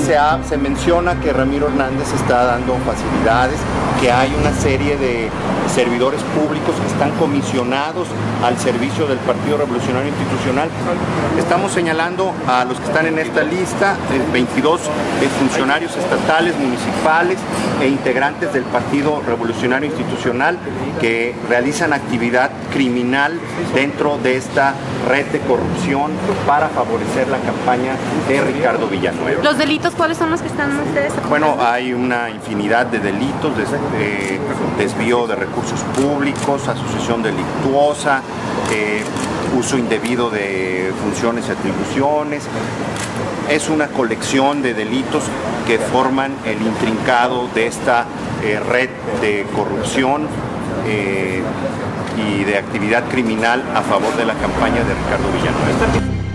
Se, menciona que Ramiro Hernández está dando facilidades, que hay una serie de servidores públicos que están comisionados al servicio del Partido Revolucionario Institucional. Estamos señalando a los que están en esta lista, eh, 22 eh, funcionarios estatales, municipales e integrantes del Partido Revolucionario Institucional que realizan actividad criminal dentro de esta red de corrupción para favorecer la campaña de Ricardo Villanueva. ¿Los delitos cuáles son los que están ustedes? Bueno, hay una infinidad de delitos, des- eh, desvío de recursos públicos, asociación delictuosa, eh, uso indebido de funciones y atribuciones. Es una colección de delitos que forman el intrincado de esta eh, red de corrupción eh, y de actividad criminal a favor de la campaña de Ricardo Villanueva.